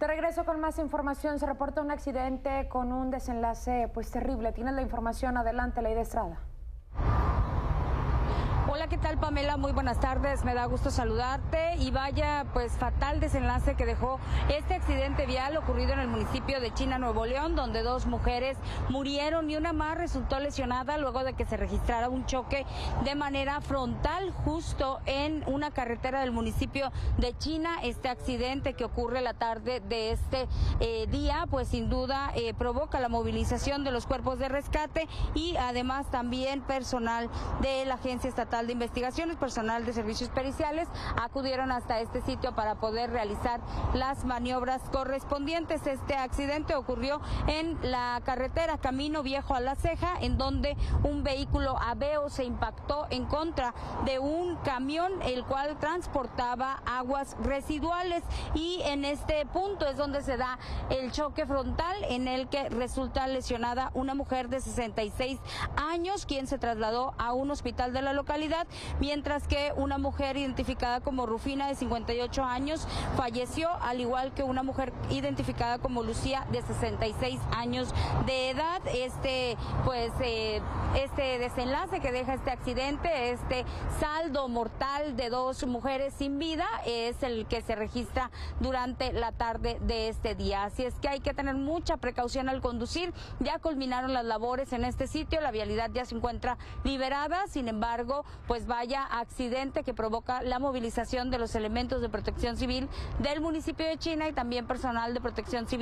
Te regreso con más información. Se reporta un accidente con un desenlace pues terrible. Tienes la información. Adelante, Ley de Estrada. Hola, ¿qué tal Pamela? Muy buenas tardes, me da gusto saludarte y vaya pues fatal desenlace que dejó este accidente vial ocurrido en el municipio de China, Nuevo León, donde dos mujeres murieron y una más resultó lesionada luego de que se registrara un choque de manera frontal justo en una carretera del municipio de China. Este accidente que ocurre la tarde de este eh, día pues sin duda eh, provoca la movilización de los cuerpos de rescate y además también personal de la Agencia Estatal de Investigaciones, personal de servicios periciales, acudieron hasta este sitio para poder realizar las maniobras correspondientes. Este accidente ocurrió en la carretera Camino Viejo a la Ceja, en donde un vehículo Aveo se impactó en contra de un camión, el cual transportaba aguas residuales y en este punto es donde se da el choque frontal en el que resulta lesionada una mujer de 66 años, quien se trasladó a un hospital de la localidad mientras que una mujer identificada como Rufina de 58 años falleció, al igual que una mujer identificada como Lucía de 66 años de edad. Este, pues, eh, este desenlace que deja este accidente, este saldo mortal de dos mujeres sin vida, es el que se registra durante la tarde de este día. Así es que hay que tener mucha precaución al conducir. Ya culminaron las labores en este sitio, la vialidad ya se encuentra liberada, sin embargo, pues vaya accidente que provoca la movilización de los elementos de protección civil del municipio de China y también personal de protección civil